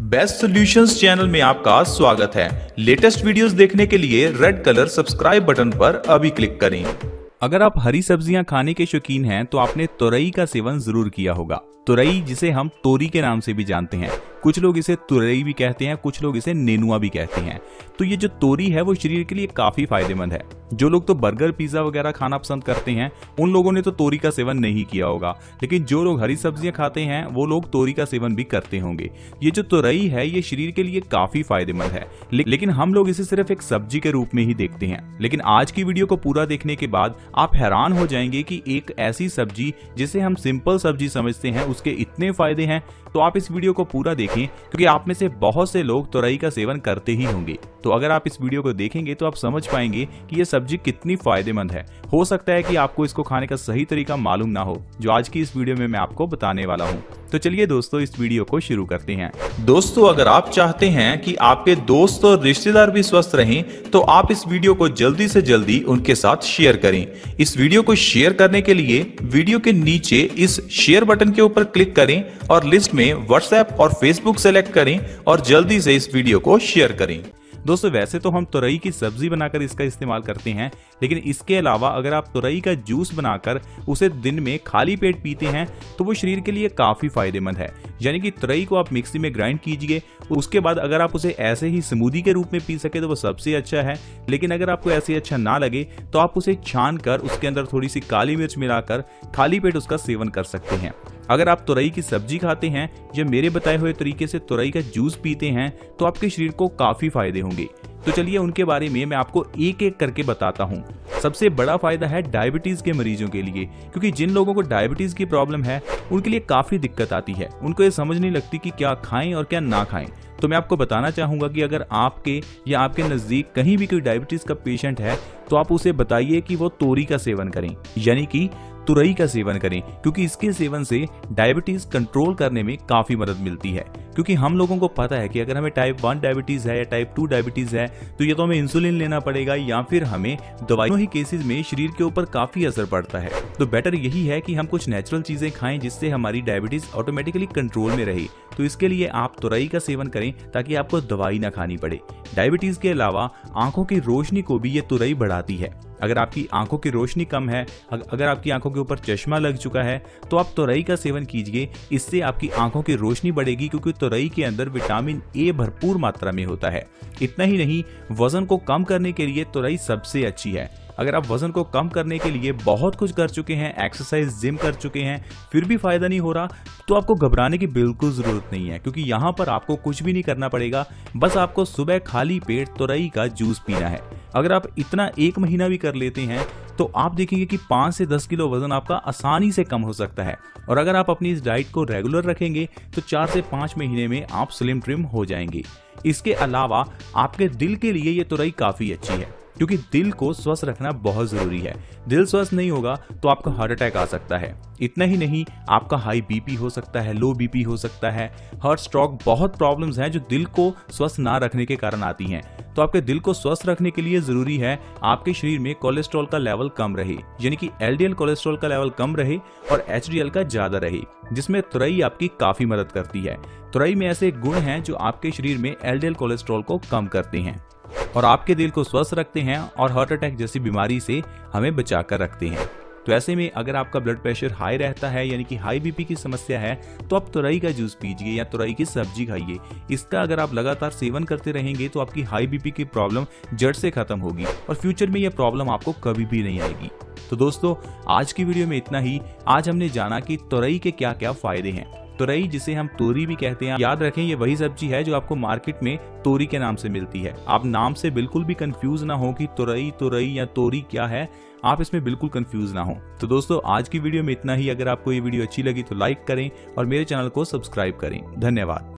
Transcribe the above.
Best solutions channel में आपका स्वागत है। लेटेस्ट वीडियोस देखने के लिए रेड कलर सब्सक्राइब बटन पर अभी क्लिक करें। अगर आप हरी सब्ज़ियाँ खाने के शौकीन हैं तो आपने तुरई का सेवन ज़रूर किया होगा। तुरई, जिसे हम तोरी के नाम से भी जानते हैं, कुछ लोग इसे तुरई भी कहते हैं, कुछ लोग इसे नेनुआ भी कहते हैं। तो ये जो तोरी है, वो शरीर के लिए काफ़ी फ़ायदेमंद है। जो लोग तो बर्गर पिज्जा वगैरह खाना पसंद करते हैं उन लोगों ने तो तोरी का सेवन नहीं किया होगा। लेकिन जो लोग हरी सब्ज़ियाँ खाते हैं वो लोग तोरी का सेवन भी करते होंगे। ये जो तुरई है ये शरीर के लिए काफ़ी फ़ायदेमंद है। ले, लेकिन हम लोग इसे सिर्फ़ एक सब्ज़ी के रूप में ही देखते हैं। लेकिन आज की वीडियो को पूरा देखने के बाद आप हैरान हो जाएँगे कि एक ऐसी सब्ज़ी जिसे हम सिंपल सब्ज़ी समझते हैं उसके इतने फ़ायदे हैं। तो आप इस वीडियो को पूरा देखें क्योंकि आप में से बहुत से लोग तुरई का सेवन करते ही होंगे। तो अगर आप इस वीडियो को देखेंगे तो आप समझ पाएँगे कि ये सब्ज़ी कितनी फ़ायदेमंद है। हो सकता है कि आपको इसको खाने का सही तरीका मालूम ना हो, जो आज की इस वीडियो में मैं आपको बताने वाला हूँ। तो चलिए दोस्तों, इस वीडियो को शुरू करते हैं। दोस्तों, अगर आप चाहते हैं कि आपके दोस्त और रिश्तेदार भी स्वस्थ रहें तो आप इस वीडियो को जल्दी से जल्दी उनके साथ शेयर करें। इस वीडियो को शेयर करने के लिए वीडियो के नीचे इस शेयर बटन के ऊपर क्लिक करें और लिस्ट में व्हाट्सएप और फेसबुक सेलेक्ट करें और जल्दी से इस वीडियो को शेयर करें। दोस्तों, वैसे तो हम तुरई की सब्ज़ी बनाकर इसका इस्तेमाल करते हैं, लेकिन इसके अलावा अगर आप तुरई का जूस बनाकर उसे दिन में खाली पेट पीते हैं तो वो शरीर के लिए काफ़ी फ़ायदेमंद है। यानी कि तुरई को आप मिक्सी में ग्राइंड कीजिए, उसके बाद अगर आप उसे ऐसे ही स्मूदी के रूप में पी सके तो वो सबसे अच्छा है, लेकिन अगर आपको ऐसे अच्छा ना लगे तो आप उसे छान कर उसके अंदर थोड़ी सी काली मिर्च मिलाकर खाली पेट उसका सेवन कर सकते हैं। अगर आप तुरई की सब्ज़ी खाते हैं या मेरे बताए हुए तरीके से तुरई का जूस पीते हैं तो आपके शरीर को काफ़ी फ़ायदे होंगे। तो चलिए उनके बारे में मैं आपको एक एक करके बताता हूँ। सबसे बड़ा फ़ायदा है डायबिटीज़ के मरीजों के लिए, क्योंकि जिन लोगों को डायबिटीज़ की प्रॉब्लम है, उनके लिए काफ़ी दिक्कत आती है। उनको ये समझ नहीं लगती कि क्या खाएँ और क्या ना खाएँ। तो मैं आपको बताना चाहूँगा कि अगर आपके या आपके नज़दीक कहीं भी कोई डायबिटीज़ का पेशेंट है तो आप उसे बताइए कि वो तोरी का सेवन करें। यानी कि तुरई का सेवन करें, क्योंकि इसके सेवन से डायबिटीज़ कंट्रोल करने में काफ़ी मदद मिलती है। क्योंकि हम लोगों को पता है कि अगर हमें टाइप वन डायबिटीज़ है या टाइप टू डायबिटीज़ है तो ये तो हमें इंसुलिन लेना पड़ेगा या फिर हमें दवाइयों ही केसेस में शरीर के ऊपर काफ़ी असर पड़ता है। तो बेटर यही है कि हम कुछ नेचुरल चीज़ें खाएँ जिससे हमारी डायबिटीज़ ऑटोमेटिकली कंट्रोल में रहे। तो इसके लिए आप तुरई का सेवन करें ताकि आपको दवाई ना खानी पड़े। डायबिटीज़ के अलावा आँखों की रोशनी को भी ये तुरई बढ़ाती है। अगर आपकी आँखों की रोशनी कम है अगर आपकी आँखों के ऊपर चश्मा लग चुका है तो आप तुरई का सेवन कीजिए। इससे आपकी आँखों की रोशनी बढ़ेगी क्योंकि तुरई के अंदर विटामिन ए भरपूर मात्रा में होता है। इतना ही नहीं, वज़न को कम करने के लिए तुरई सबसे अच्छी है। अगर आप वज़न को कम करने के लिए बहुत कुछ कर चुके हैं, एक्सरसाइज, जिम कर चुके हैं, फिर भी फ़ायदा नहीं हो रहा तो आपको घबराने की बिल्कुल ज़रूरत नहीं है, क्योंकि यहाँ पर आपको कुछ भी नहीं करना पड़ेगा, बस आपको सुबह खाली पेट तुरई का जूस पीना है। अगर आप इतना एक महीना भी कर लेते हैं तो आप देखेंगे कि पाँच से दस किलो वज़न आपका आसानी से कम हो सकता है। और अगर आप अपनी इस डाइट को रेगुलर रखेंगे तो चार से पाँच महीने में आप स्लिम ट्रिम हो जाएँगे। इसके अलावा आपके दिल के लिए ये तुरई काफ़ी अच्छी है, क्योंकि दिल को स्वस्थ रखना बहुत ज़रूरी है। दिल स्वस्थ नहीं होगा तो आपका हार्ट अटैक आ सकता है। इतना ही नहीं, आपका हाई बीपी हो सकता है, लो बीपी हो सकता है। हार्ट स्ट्रोक बहुत प्रॉब्लम्स हैं जो दिल को स्वस्थ ना रखने के कारण आती हैं। तो आपके दिल को स्वस्थ रखने के लिए ज़रूरी है आपके शरीर में कोलेस्ट्रॉल का लेवल कम रहे, यानी कि एलडीएल कोलेस्ट्रॉल का लेवल कम रहे और एचडीएल का ज़्यादा रहे, जिसमें तुरई आपकी काफ़ी मदद करती है। तुरई में ऐसे गुण हैं जो आपके शरीर में एलडीएल कोलेस्ट्रॉल को कम करते हैं और आपके दिल को स्वस्थ रखते हैं और हार्ट अटैक जैसी बीमारी से हमें बचा कर रखते हैं। तो ऐसे में अगर आपका ब्लड प्रेशर हाई रहता है, यानी कि हाई बीपी की समस्या है तो आप तुरई का जूस पीजिए या तुरई की सब्ज़ी खाइए। इसका अगर आप लगातार सेवन करते रहेंगे तो आपकी हाई बीपी की प्रॉब्लम जड़ से खत्म होगी और फ्यूचर में यह प्रॉब्लम आपको कभी भी नहीं आएगी। तो दोस्तों, आज की वीडियो में इतना ही। आज हमने जाना कि तुरई के क्या क्या फ़ायदे हैं। तुरई जिसे हम तोरी भी कहते हैं। याद रखें, ये वही सब्ज़ी है जो आपको मार्केट में तोरी के नाम से मिलती है। आप नाम से बिल्कुल भी कंफ्यूज ना हो कि तुरई तुरई या तोरी क्या है। आप इसमें बिल्कुल कंफ्यूज ना हो। तो दोस्तों, आज की वीडियो में इतना ही। अगर आपको ये वीडियो अच्छी लगी तो लाइक करें और मेरे चैनल को सब्सक्राइब करें। धन्यवाद।